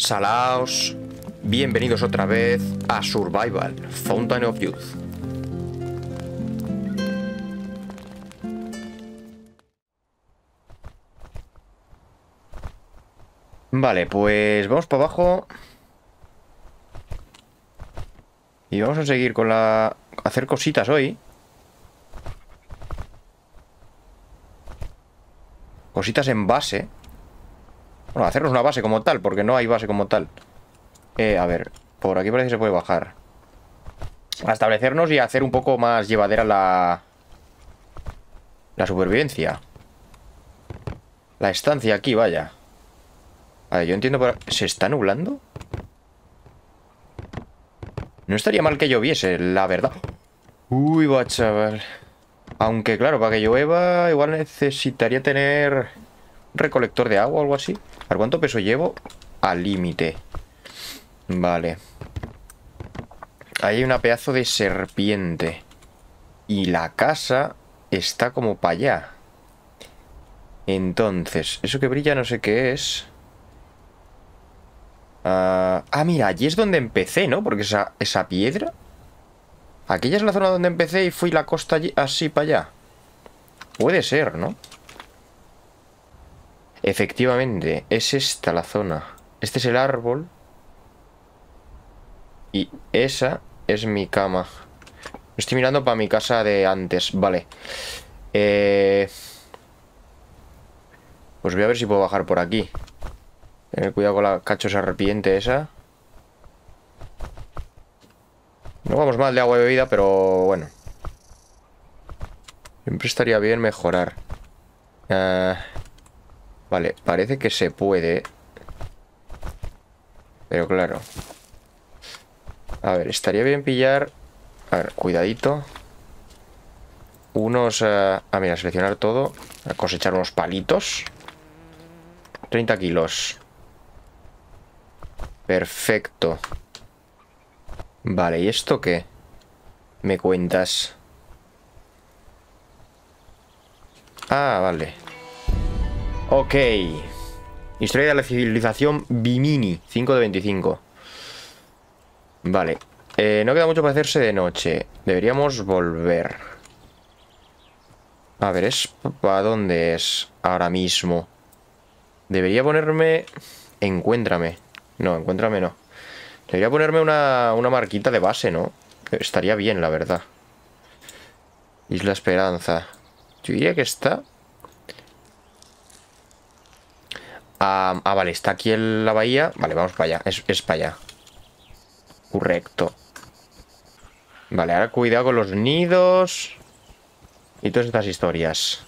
Salaos, bienvenidos otra vez a Survival, Fountain of Youth. Vale, pues vamos para abajo. Y vamos a seguir con la... hacer cositas hoy. Cositas en base. Bueno, hacernos una base como tal, porque no hay base como tal. Eh, a ver, por aquí parece que se puede bajar. A establecernos y hacer un poco más llevadera la... La supervivencia. La estancia aquí, vaya. A ver, yo entiendo... Por... ¿Se está nublando? No estaría mal que lloviese, la verdad. Uy, va, chaval. Aunque, claro, para que llueva igual necesitaría tener recolector de agua o algo así. Ver, ¿cuánto peso llevo? Al límite. Vale. Ahí hay una pedazo de serpiente. Y la casa está como para allá. Entonces, eso que brilla no sé qué es. ah, ah, mira, allí es donde empecé, ¿no? Porque esa, esa piedra... Aquella es la zona donde empecé y fui la costa allí, así para allá. Puede ser, ¿no? Efectivamente, es esta la zona. Este es el árbol. Y esa es mi cama. Estoy mirando para mi casa de antes. Vale. Eh... Pues voy a ver si puedo bajar por aquí. Tener cuidado con la cacho serpiente esa. No vamos mal de agua de bebida, pero bueno. Siempre estaría bien mejorar. Eh, vale, parece que se puede. Pero claro. A ver, estaría bien pillar... A ver, cuidadito. Unos... eh, Ah, mira, seleccionar todo. A cosechar unos palitos. 30 kilos. Perfecto. Vale, ¿y esto qué? Me cuentas. Ah, vale. Ok. Historia de la civilización Bimini. 5 de 25. Vale. Eh, no queda mucho para hacerse de noche. Deberíamos volver. A ver, ¿es para dónde es ahora mismo? Debería ponerme... Encuéntrame. No, encuéntrame no. Debería ponerme una, una marquita de base, ¿no? Estaría bien, la verdad. Isla Esperanza. Yo diría que está... Ah, ah, vale, está aquí en la bahía. Vale, vamos para allá. Es, es para allá. Correcto. Vale, ahora cuidado con los nidos. Y todas estas historias.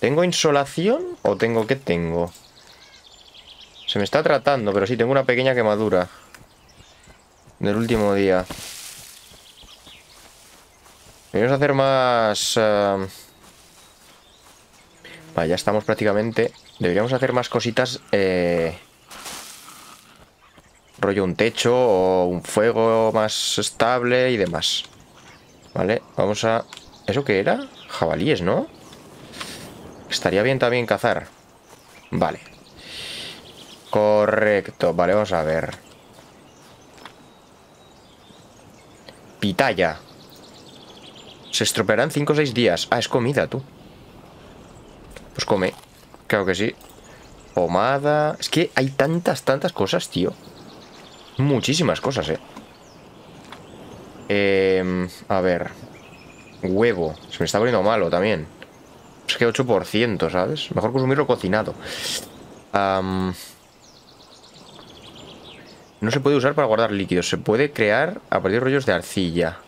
¿Tengo insolación o tengo qué tengo? Se me está tratando, pero sí, tengo una pequeña quemadura. Del último día. Vamos a hacer más... eh, Vale, ya estamos prácticamente... Deberíamos hacer más cositas... eh, Rollo un techo o un fuego más estable y demás. Vale, vamos a... ¿Eso qué era? Jabalíes, ¿no? Estaría bien también cazar. Vale. Correcto. Vale, vamos a ver. Pitaya. Se estropearán 5 o 6 días. Ah, es comida, tú. Pues come. Claro que sí. Pomada. Es que hay tantas, tantas cosas, tío. Muchísimas cosas, eh. Eh, a ver. Huevo. Se me está poniendo malo también. Es que 8%, ¿sabes? Mejor consumirlo cocinado. No se puede usar para guardar líquidos. Se puede crear a partir de rollos de arcilla.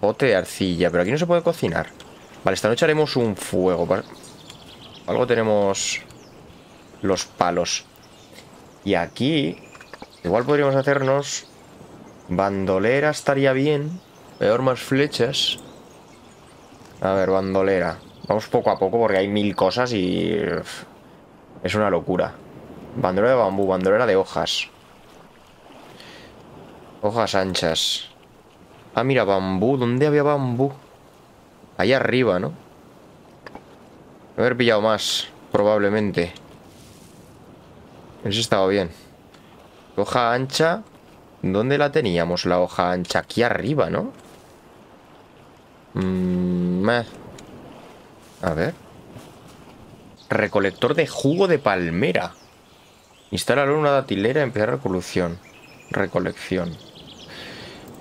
Bote de arcilla. Pero aquí no se puede cocinar. Vale, esta noche haremos un fuego. Algo tenemos los palos. Y aquí... Igual podríamos hacernos... Bandolera estaría bien. Peor más flechas. A ver, bandolera. Vamos poco a poco porque hay mil cosas y... Es una locura. Bandolera de bambú, bandolera de hojas. Hojas anchas. Ah, mira, bambú. ¿Dónde había bambú? Ahí arriba, ¿no? Haber pillado más, probablemente. Eso estaba bien. Hoja ancha. ¿Dónde la teníamos la hoja ancha? Aquí arriba, ¿no? Mm, a ver. Recolector de jugo de palmera. Instalar una datilera y empezar recolección. Recolección.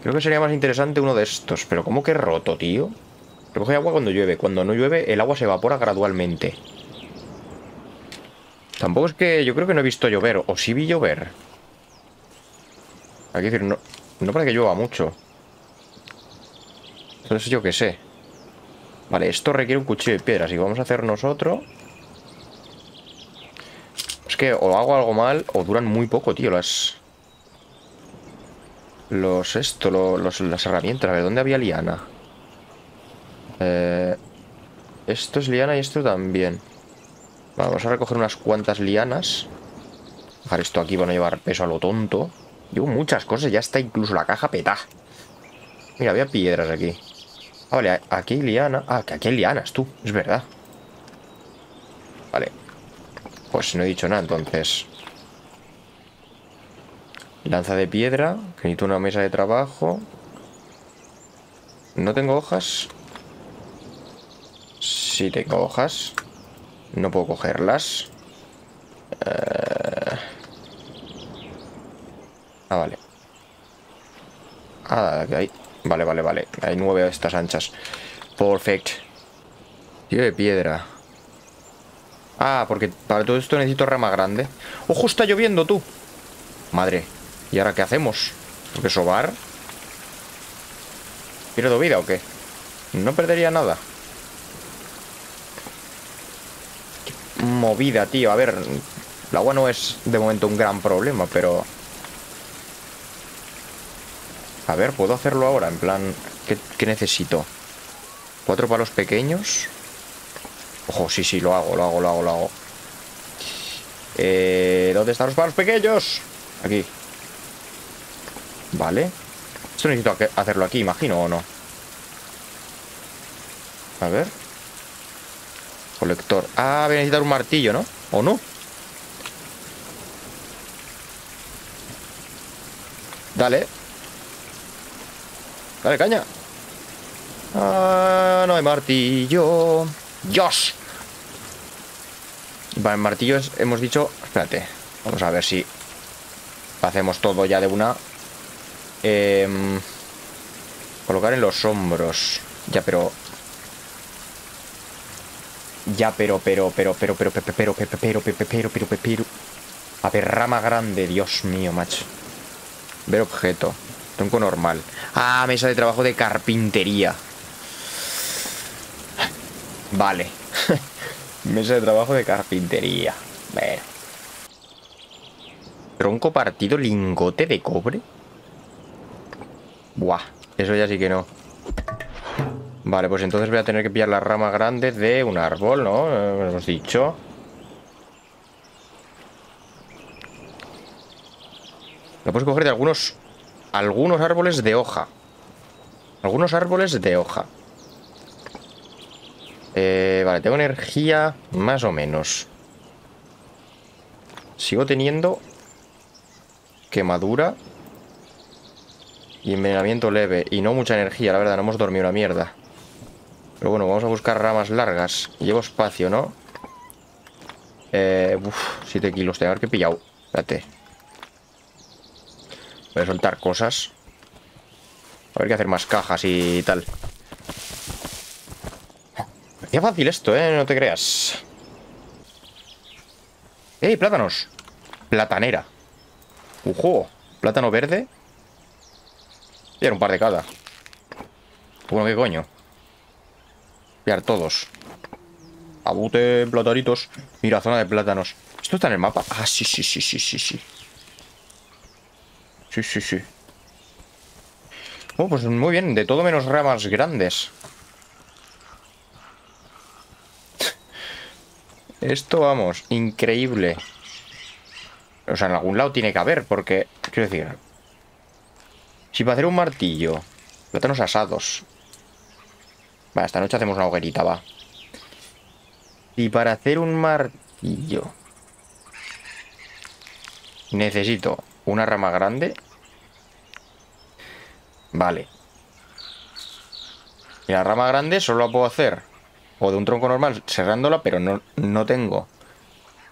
Creo que sería más interesante uno de estos. Pero ¿cómo que roto, tío? Recoge agua cuando llueve. Cuando no llueve, el agua se evapora gradualmente. Tampoco es que... Yo creo que no he visto llover. O sí vi llover. Hay que decir, no, no parece que llueva mucho. Entonces yo qué sé. Vale, esto requiere un cuchillo de piedra. Así que vamos a hacer nosotros. Es que o hago algo mal o duran muy poco, tío. Las... Los... Esto, los, las herramientas. A ver, ¿dónde había liana? Eh, esto es liana y esto también. Vamos a recoger unas cuantas lianas. Dejar esto aquí para no llevar peso a lo tonto. Llevo muchas cosas, ya está incluso la caja peta. Mira, había piedras aquí. Ah, vale, aquí hay liana. Ah, que aquí hay lianas, tú, es verdad. Vale. Pues no he dicho nada, entonces. Lanza de piedra. Que necesito una mesa de trabajo. No tengo hojas. Sí tengo hojas. No puedo cogerlas. Eh, ah, vale. Ah, hay. Vale, vale, vale. Hay nueve de estas anchas. Perfect. Tío de piedra. Ah, porque para todo esto necesito rama grande. ¡Ojo, está lloviendo, tú! Madre. ¿Y ahora qué hacemos? ¿Porque sobar? ¿Pierdo vida o qué? No perdería nada. Movida, tío. A ver, el agua no es de momento un gran problema, pero... A ver, ¿puedo hacerlo ahora? En plan, ¿qué, necesito? ¿Cuatro palos pequeños? Ojo, sí, sí, lo hago, lo hago, lo hago, lo hago. Eh, ¿Dónde están los palos pequeños? Aquí. Vale. Esto necesito hacerlo aquí, imagino, ¿o no? A ver. Colector. Ah, voy a necesitar un martillo, ¿no? ¿O no? Dale. Dale, caña. Ah, no hay martillo. ¡Dios! Vale, martillo hemos dicho... Espérate. Vamos a ver si hacemos todo ya de una. Em, colocar en los hombros. Ya, pero ya, pero, pero, pero, pero, pero, pero, pero, pero, pero, pero, pero, pero, pero. A ver, rama grande, Dios mío, macho. Ver objeto. Tronco normal. Ah, mesa de trabajo de carpintería. Vale. mesa de trabajo de carpintería. Ver. Tronco partido, lingote de cobre. Buah, eso ya sí que no. Vale, pues entonces voy a tener que pillar la rama grande de un árbol, ¿no? Eh, hemos dicho. Lo puedes coger de algunos... Algunos árboles de hoja. Algunos árboles de hoja. Eh, vale, tengo energía más o menos. Sigo teniendo quemadura y envenenamiento leve. Y no mucha energía, la verdad, no hemos dormido una mierda. Pero bueno, vamos a buscar ramas largas. Llevo espacio, ¿no? Eh, uf, 7 kilos. Tengo que pillado. Espérate. Voy a soltar cosas. A ver qué hacer más cajas y tal. Qué fácil esto, ¿eh? No te creas. ¡Ey, plátanos! Platanera. ¡Ujo! Plátano verde. Y era un par de cada. Bueno, ¿qué coño? Pillar todos. Abute, plataritos. Mira, zona de plátanos. ¿Esto está en el mapa? Ah, sí, sí, sí, sí, sí, sí. Sí, sí, sí. Oh, pues muy bien. De todo menos ramas grandes. Esto, vamos, increíble. O sea, en algún lado tiene que haber, porque... Quiero decir... Si para hacer un martillo... Plátanos asados. Va, esta noche hacemos una hoguerita, va. Y para hacer un martillo... Necesito una rama grande. Vale. Y la rama grande solo la puedo hacer o de un tronco normal cerrándola, pero no, no tengo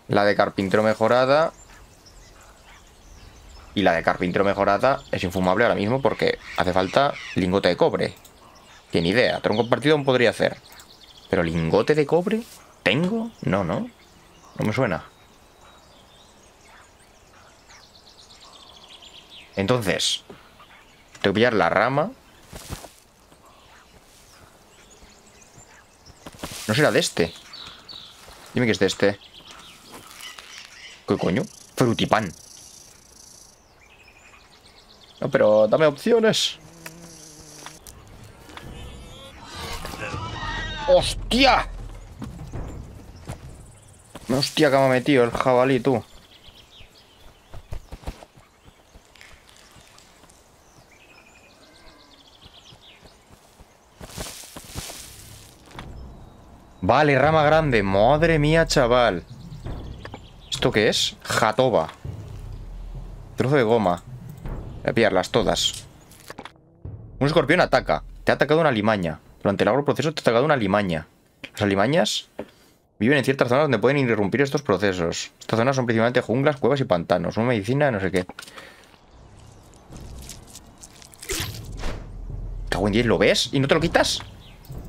la de carpintero mejorada. Y la de carpintero mejorada es infumable ahora mismo porque hace falta lingote de cobre. Tiene idea. Tronco partido aún podría hacer. Pero lingote de cobre, ¿tengo? No, no. No me suena. Entonces, tengo que pillar la rama. No será de este. Dime que es de este. ¿Qué coño? Frutipan. No, pero dame opciones. ¡Hostia! Hostia, que me ha metido el jabalí, tú. Vale, rama grande. Madre mía, chaval. ¿Esto qué es? Jatoba. Trozo de goma. Voy a pillarlas todas. Un escorpión ataca. Te ha atacado una limaña. Durante el agroproceso te ha atacado una limaña. Las alimañas viven en ciertas zonas donde pueden interrumpir estos procesos. Estas zonas son principalmente junglas, cuevas y pantanos. Una medicina, no sé qué. Cago en 10, ¿lo ves? ¿Y no te lo quitas?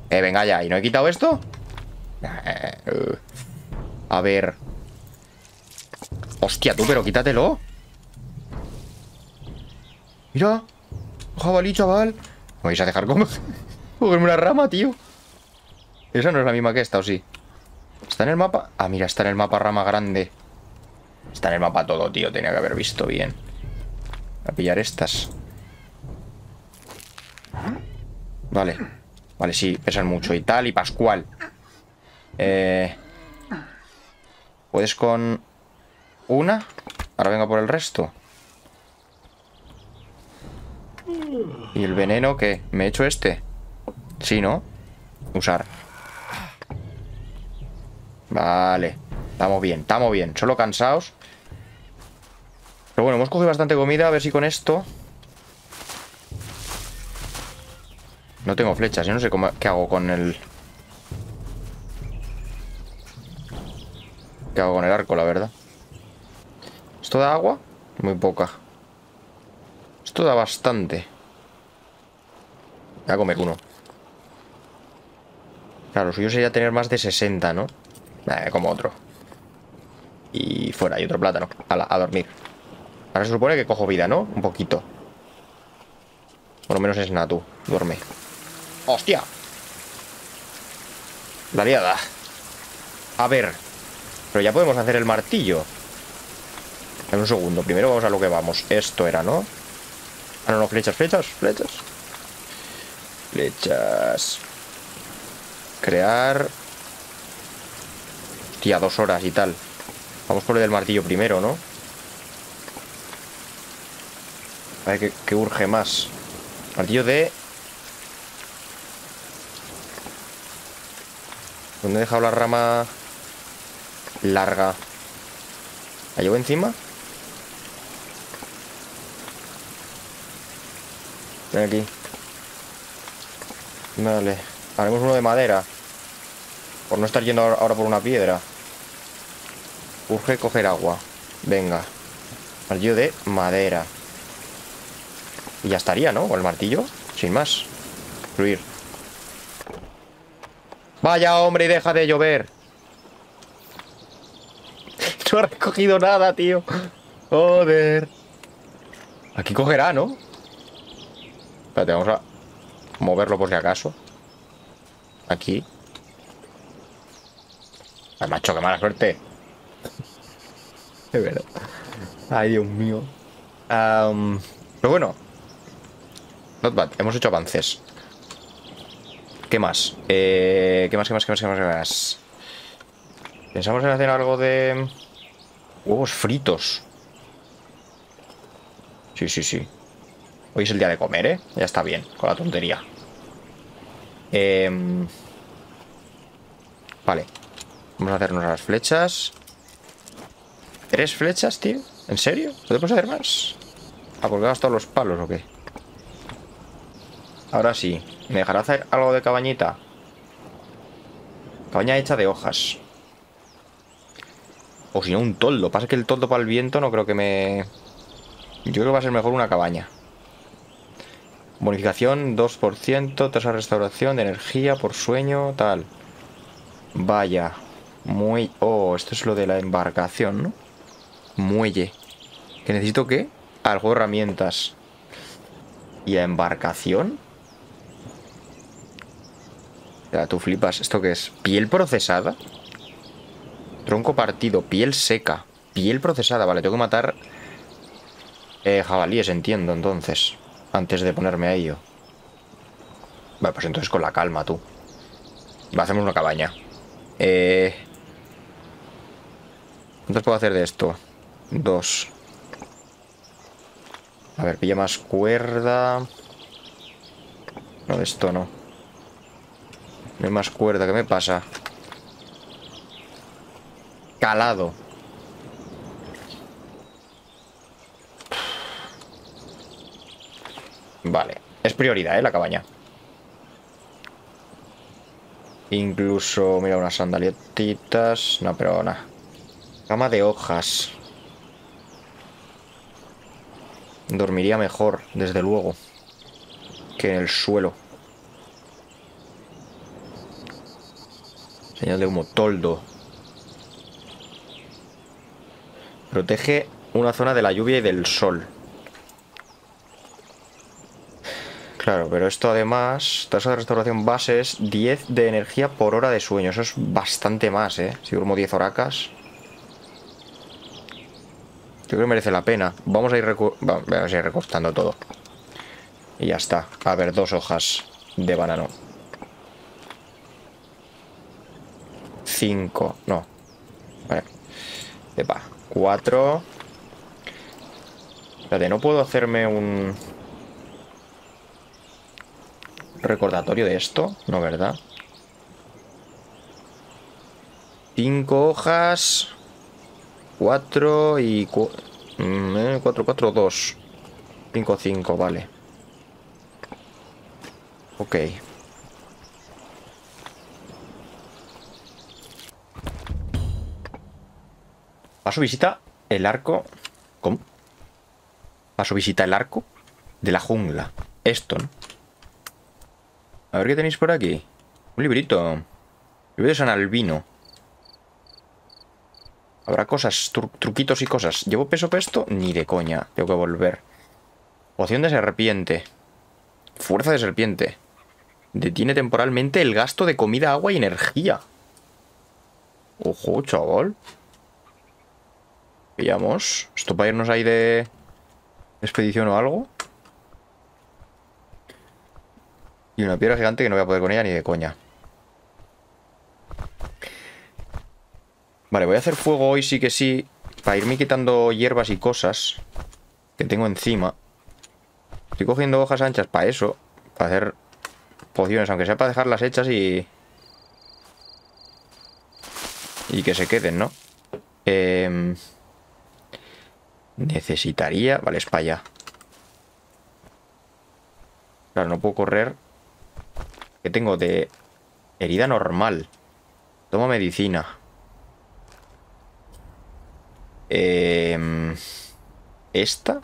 Eh, venga ya. ¿Y no he quitado esto? A ver. Hostia, tú, pero quítatelo. Mira. Jabalí, chaval. ¿Me vais a dejar comer? Cogerme una rama, tío? Esa no es la misma que esta, ¿o sí? ¿Está en el mapa? Ah, mira, está en el mapa rama grande. Está en el mapa todo, tío. Tenía que haber visto bien. Voy a pillar estas. Vale. Vale, sí, pesan mucho y tal. Y Pascual. Eh, ¿Puedes con una? Ahora venga por el resto. ¿Y el veneno qué? ¿Me he hecho este? Sí, ¿no? Usar. Vale. Estamos bien, estamos bien. Solo cansados. Pero bueno, hemos cogido bastante comida. A ver si con esto... No tengo flechas. Yo no sé cómo, qué hago con el... ¿Qué hago con el arco, la verdad? ¿Esto da agua? Muy poca. Esto da bastante. Voy a comer uno. Claro, lo suyo sería tener más de 60, ¿no? Eh, como otro. Y fuera, hay otro plátano. A, a dormir. Ahora se supone que cojo vida, ¿no? Un poquito. Por lo menos es Natu. Duerme. ¡Hostia! La liada. A ver. Pero ya podemos hacer el martillo. En un segundo. Primero vamos a lo que vamos. Esto era, ¿no? Ah, no, no, flechas, flechas, flechas. Flechas. Crear. Hostia, dos horas y tal. Vamos por el del martillo primero, ¿no? A ver, ¿qué, urge más? Martillo de... ¿Dónde he dejado la rama...? larga. ¿La llevo encima? Ven aquí. Vale. Haremos uno de madera. Por no estar yendo ahora por una piedra. Urge coger agua. Venga. Martillo de madera. Y ya estaría, ¿no? Con el martillo. Sin más. Fluir. Vaya, hombre, y deja de llover. No ha recogido nada, tío. Joder. Aquí cogerá, ¿no? Espérate, vamos a moverlo por si acaso. Aquí. Ay, macho, qué mala suerte. De verdad. Ay, Dios mío. pero bueno. Not bad. Hemos hecho avances. ¿Qué más? Eh, ¿Qué más, qué más, qué más, qué más, qué más? Pensamos en hacer algo de... Huevos fritos. Sí, sí, sí. Hoy es el día de comer, ¿eh? Ya está bien, con la tontería. Em, vale. Vamos a hacernos las flechas. ¿Tres flechas, tío? ¿En serio? ¿Podemos hacer más? ¿A he gastado los palos o qué? Ahora sí. ¿Me dejará hacer algo de cabañita? Cabaña hecha de hojas. O si no, un toldo. Pasa que el toldo para el viento no creo que me... Yo creo que va a ser mejor una cabaña. Bonificación 2%, tasa de restauración de energía por sueño, tal. Vaya. Muy... Oh, esto es lo de la embarcación, ¿no? Muelle. ¿Que necesito qué? Algo herramientas. ¿Y a embarcación? Ya, tú flipas. ¿Esto qué es? ¿Piel procesada? Tronco partido, piel seca. Piel procesada, vale, tengo que matar eh, jabalíes, entiendo, entonces. Antes de ponerme a ello. Vale, pues entonces con la calma, tú. Hacemos una cabaña. Eh... ¿Cuántos puedo hacer de esto? Dos. A ver, pilla más cuerda. No, esto no. No hay más cuerda, ¿qué me pasa? Calado. Vale. Es prioridad, ¿eh? La cabaña. Incluso, mira, unas sandalietitas. No, pero nada. Cama de hojas. Dormiría mejor, desde luego. Que en el suelo. Señal de humo. Toldo. Protege una zona de la lluvia y del sol. Claro, pero esto además, tasa de restauración base es 10 de energía por hora de sueño. Eso es bastante más, ¿eh? Si duermo 10 horacas. Creo que merece la pena. Vamos a ir, recu recortando todo. Y ya está. A ver, dos hojas de banano. Cinco. No. Vale. Epa. Cuatro. Espérate, no puedo hacerme un... Recordatorio de esto. No, ¿verdad? Cinco hojas. Cuatro y... Cu 4, 4, 2 5, 5, vale. Ok. Paso visita el arco. ¿Cómo? Paso visita el arco de la jungla. Esto, ¿no? A ver qué tenéis por aquí. Un librito. Libro de San Albino. Habrá cosas, truquitos y cosas. ¿Llevo peso esto? Ni de coña. Tengo que volver. Poción de serpiente. Fuerza de serpiente. Detiene temporalmente el gasto de comida, agua y energía. Ojo, chaval. Pillamos. ¿Esto para irnos ahí de expedición o algo? Y una piedra gigante que no voy a poder con ella ni de coña. Vale, voy a hacer fuego hoy sí que sí. Para irme quitando hierbas y cosas que tengo encima. Estoy cogiendo hojas anchas para eso. Para hacer pociones, aunque sea para dejarlas hechas y... Y que se queden, ¿no? Eh... Necesitaría... Vale, es para allá. Claro, no puedo correr. ¿Qué tengo de herida normal? Toma medicina. Eh... ¿Esta?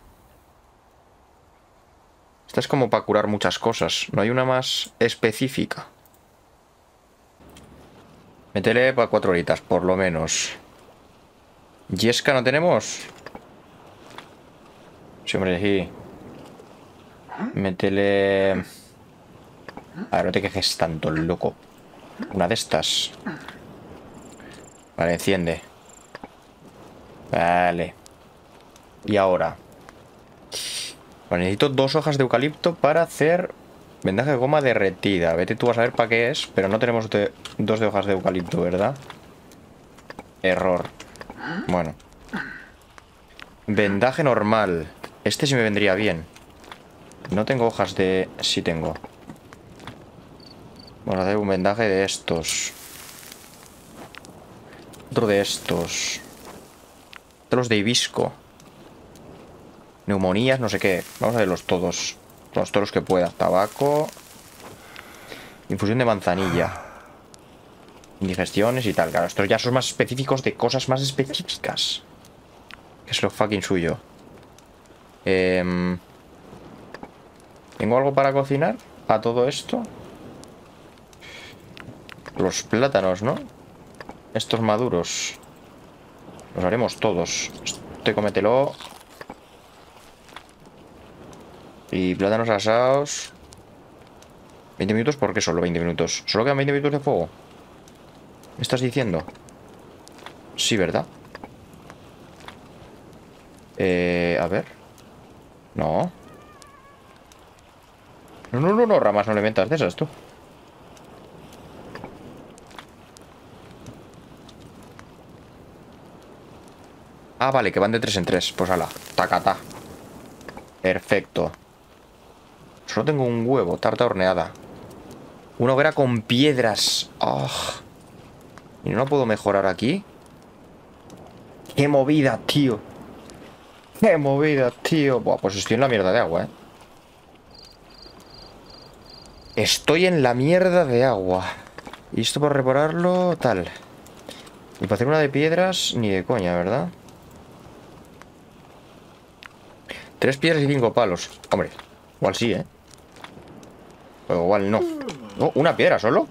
Esta es como para curar muchas cosas. No hay una más específica. Métele para cuatro horitas, por lo menos. ¿Yesca no tenemos? Sí, hombre. Métele... A ver, no te quejes tanto, loco. Una de estas. Vale, enciende. Vale. Y ahora. Vale, necesito dos hojas de eucalipto para hacer vendaje de goma derretida. Vete tú a saber para qué es, pero no tenemos dos de hojas de eucalipto, ¿verdad? Error. Bueno. Vendaje normal. Este sí me vendría bien. No tengo hojas de... Sí tengo. Vamos a hacer un vendaje de estos. Otro de estos. Otros de hibisco. Neumonías, no sé qué. Vamos a verlos todos. Los todos los que pueda. Tabaco. Infusión de manzanilla. Indigestiones y tal. Claro, estos ya son más específicos de cosas más específicas. Que es lo fucking suyo. Eh, ¿Tengo algo para cocinar? ¿A todo esto? Los plátanos, ¿no? Estos maduros. Los haremos todos. Este cómetelo. Y plátanos asados. 20 minutos, ¿por qué solo 20 minutos? ¿Solo quedan 20 minutos de fuego? ¿Me estás diciendo? Sí, ¿verdad? Eh, a ver. No. No, no, no, no, ramas no le inventas de esas tú. Ah, vale, que van de tres en tres. Pues ala, tacata. Perfecto. Solo tengo un huevo, tarta horneada. Una hoguera con piedras. Oh. ¿Y no puedo mejorar aquí? ¡Qué movida, tío! ¡Qué movida, tío! Buah, pues estoy en la mierda de agua, ¿eh? Estoy en la mierda de agua. Y esto por repararlo, tal. Y para hacer una de piedras, ni de coña, ¿verdad? Tres piedras y cinco palos. Hombre, igual sí, ¿eh? O igual no. Oh, ¿Una piedra solo?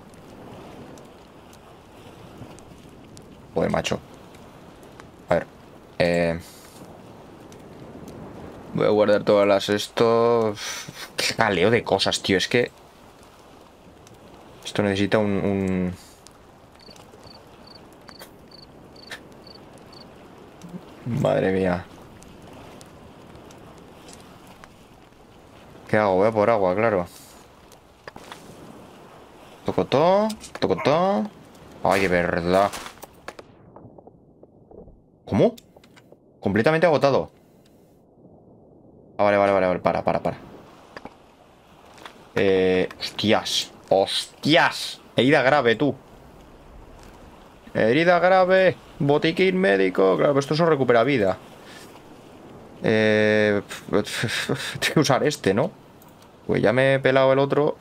Joder, macho. A ver. Eh... Voy a guardar todas las esto... Qué galeo de cosas, tío. Es que... Esto necesita un... un... Madre mía. ¿Qué hago? Voy a por agua, claro. Tocotó, tocotó. Ay, verdad. ¿Cómo? Completamente agotado. Ah, vale, vale, vale, vale. Para, para, para. Eh. Hostias. Hostias. Herida grave, tú. Herida grave. Botiquín médico. Claro, esto eso recupera vida. Eh, tengo que usar este, ¿no? Pues ya me he pelado el otro.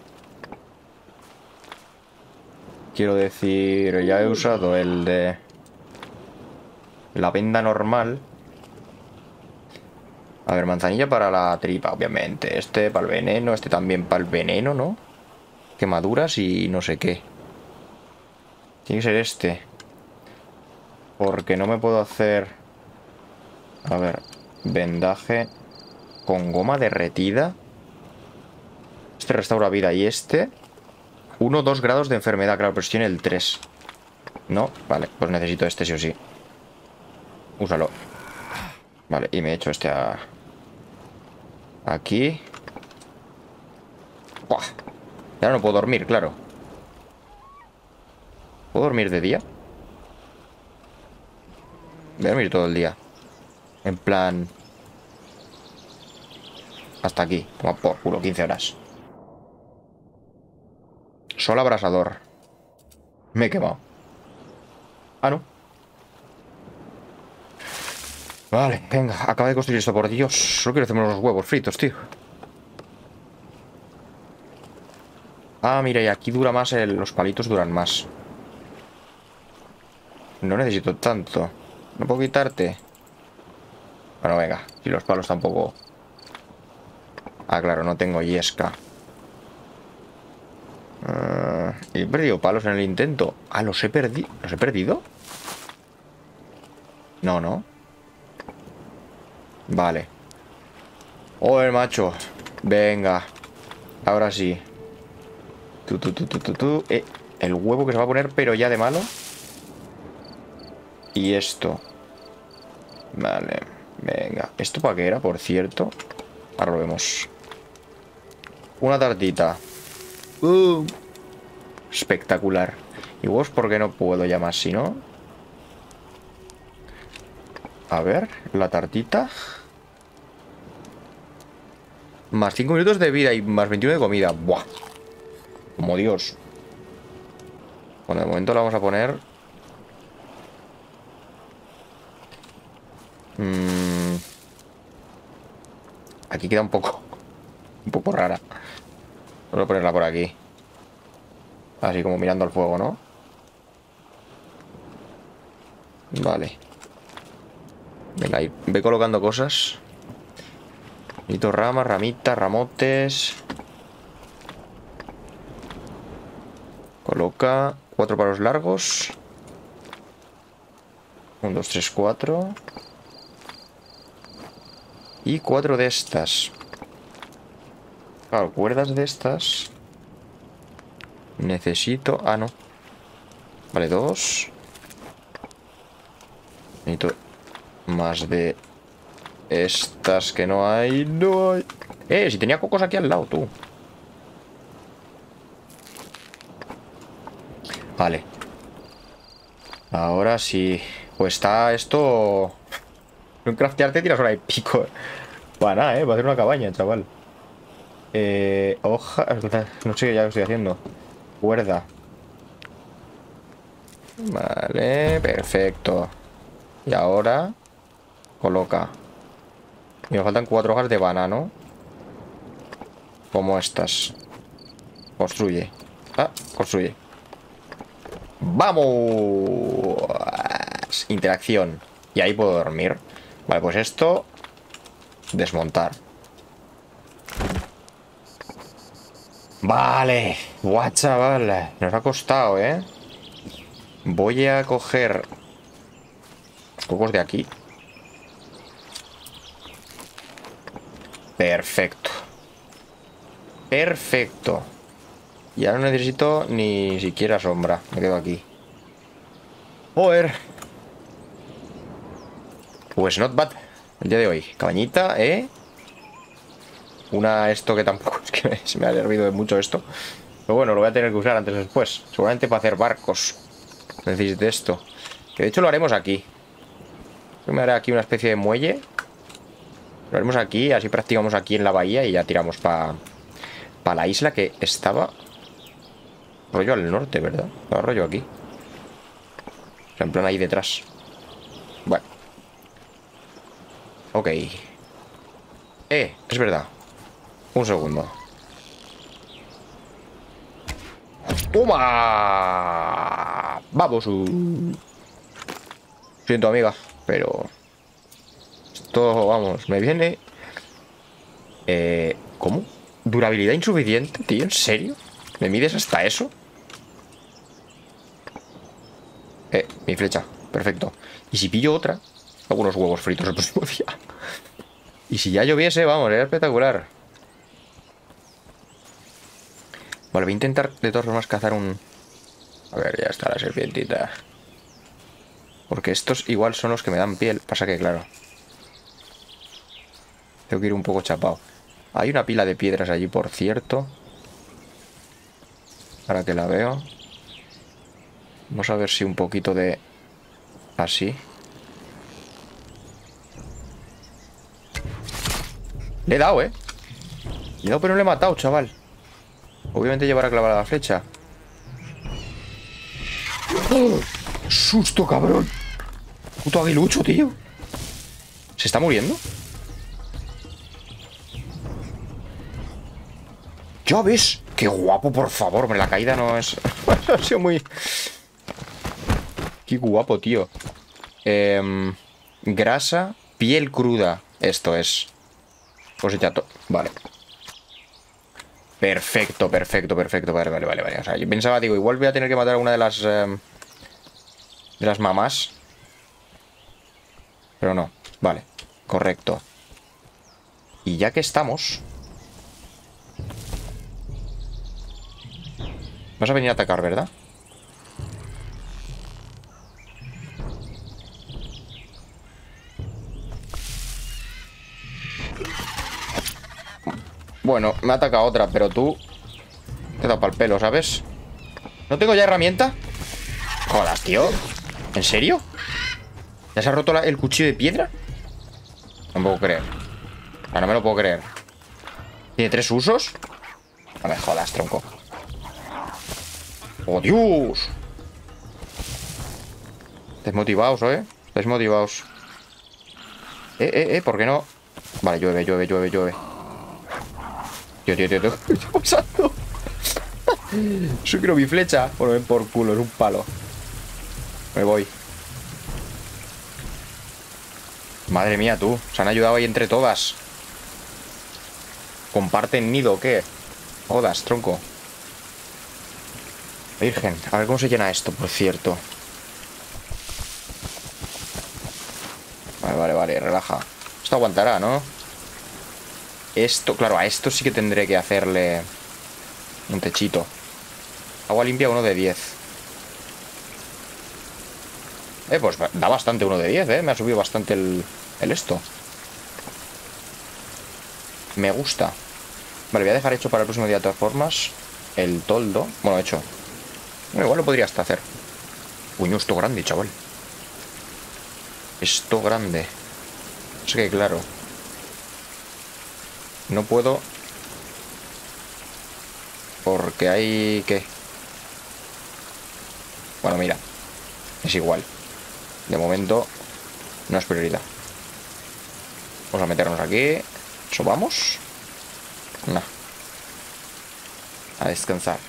Quiero decir, ya he usado el de... La venda normal. A ver, manzanilla para la tripa, obviamente. Este para el veneno, este también para el veneno, ¿no? Quemaduras y no sé qué. Tiene que ser este. Porque no me puedo hacer... A ver, vendaje con goma derretida. Este restaura vida y este... 1 2 grados de enfermedad, claro, pero tiene el 3. No, vale, pues necesito este sí o sí. Úsalo. Vale, y me he hecho este a... Aquí. Buah. Ya no puedo dormir, claro. ¿Puedo dormir de día? Voy a dormir todo el día. En plan... Hasta aquí. Toma por culo, 15 horas. Sol abrasador. Me he quemado. Ah, no. Vale, venga, acaba de construir esto, por Dios. Solo quiero hacerme los huevos fritos, tío. Ah, mira, y aquí dura más, los palitos duran más. No necesito tanto. ¿No puedo quitarte? Bueno, venga. Y los palos tampoco... Ah, claro, no tengo yesca. Uh, he perdido palos en el intento. Ah, los he perdido. ¿Los he perdido? No, no. Vale. Oh, el macho. Venga. Ahora sí. Tú, tú, tú, tú, tú. Eh, el huevo que se va a poner, pero ya de malo. Y esto. Vale. Venga. ¿Esto para qué era, por cierto? Ahora lo vemos. Una tartita. Uh, espectacular. Y vos, ¿por qué no puedo ya más? Si no... A ver, la tartita. Más 5 minutos de vida y más 21 de comida. Buah. Como Dios. Bueno, de momento la vamos a poner... Mmm... aquí queda un poco... Un poco rara. Vamos a ponerla por aquí. Así como mirando al fuego, ¿no? Vale. Venga, ahí. Ve colocando cosas. Necesito ramas, ramitas, ramotes. Coloca cuatro palos largos. Un, dos, tres, cuatro. Y cuatro de estas. Claro, cuerdas de estas. Necesito... Ah, no. Vale, dos. Necesito más de estas que no hay. No hay. Eh, si tenía cocos aquí al lado, tú. Vale. Ahora sí. Pues está esto... Un craftearte tiras hora y pico. Para nada, eh. Va a hacer una cabaña, chaval. Eh, hoja... No sé ya lo estoy haciendo. Cuerda. Vale, perfecto. Y ahora... Coloca. Y me faltan cuatro hojas de banano. Como estas. Construye. Ah, construye. ¡Vamos! Interacción. Y ahí puedo dormir. Vale, pues esto... Desmontar. Vale. Guau, chaval. Nos ha costado, ¿eh? Voy a coger... Cocos de aquí. Perfecto. Perfecto. Ya no necesito ni siquiera sombra. Me quedo aquí. Joder. Pues not bad. El día de hoy. Cabañita, ¿eh? Una esto que tampoco es que se me ha servido mucho esto. Pero bueno, lo voy a tener que usar antes o después. Seguramente para hacer barcos. Necesito esto. Que de hecho lo haremos aquí. Yo me haré aquí una especie de muelle. Lo haremos aquí, así practicamos aquí en la bahía y ya tiramos para pa la isla que estaba rollo al norte, ¿verdad? Estaba rollo aquí. En plan ahí detrás. Bueno. Ok. Eh, es verdad. Un segundo. ¡Toma! Vamos. Siento, amiga, pero... Esto, vamos, me viene... Eh, ¿Cómo? ¿Durabilidad insuficiente, tío? ¿En serio? ¿Me mides hasta eso? Eh, mi flecha. Perfecto. Y si pillo otra, hago unos huevos fritos el próximo día. Y si ya lloviese, vamos, era espectacular. Vale, voy a intentar de todas formas cazar un... A ver, ya está la serpientita. Porque estos igual son los que me dan piel. Pasa que, claro. Tengo que ir un poco chapado. Hay una pila de piedras allí, por cierto. Ahora que la veo. Vamos a ver si un poquito de... Así. Le he dado, ¿eh? Le he dado, pero no le he matado, chaval. Obviamente llevará clavada la flecha. ¡Susto, cabrón! Puto aguilucho, tío. ¿Se está muriendo? ¿Ya ves? ¡Qué guapo, por favor! La caída no es... ha sido muy... Qué guapo, tío. Em, grasa, piel cruda. Esto es. Cosechato. Vale. Perfecto, perfecto, perfecto. Vale, vale, vale, vale. O sea, yo pensaba, digo, igual voy a tener que matar a una de las... Em, de las mamás. Pero no. Vale. Correcto. Y ya que estamos... Vas a venir a atacar, ¿verdad? Bueno, me ataca otra, pero tú... Te da para el pelo, ¿sabes? ¿No tengo ya herramienta? Jodas, tío. ¿En serio? ¿Ya se ha roto el cuchillo de piedra? No puedo creer. No me lo puedo creer. ¿Tiene tres usos? No me jodas, tronco. ¡Oh, Dios! Estáis motivados, ¿eh? Estáis motivados. Eh, eh, eh, ¿por qué no? Vale, llueve, llueve, llueve, llueve. Tío, tío, tío, tío. ¿Qué está pasando? Soy quiero mi flecha. Bueno, ven por culo, es un palo. Me voy. Madre mía, tú. Se han ayudado ahí entre todas. ¿Comparten nido o qué? Jodas, tronco. Virgen, a ver cómo se llena esto, por cierto. Vale, vale, vale, relaja. Esto aguantará, ¿no? Esto, claro, a esto sí que tendré que hacerle un techito. Agua limpia, uno de 10. Eh, pues da bastante uno de 10, eh. Me ha subido bastante el, el esto. Me gusta. Vale, voy a dejar hecho para el próximo día de todas formas. El toldo. Bueno, hecho. igual lo podría hasta hacer. Uy, esto grande, chaval. Esto grande. Es que claro. No puedo. Porque hay... ¿Qué? Bueno, mira. Es igual. De momento no es prioridad. Vamos a meternos aquí. ¿Subamos? No. A descansar.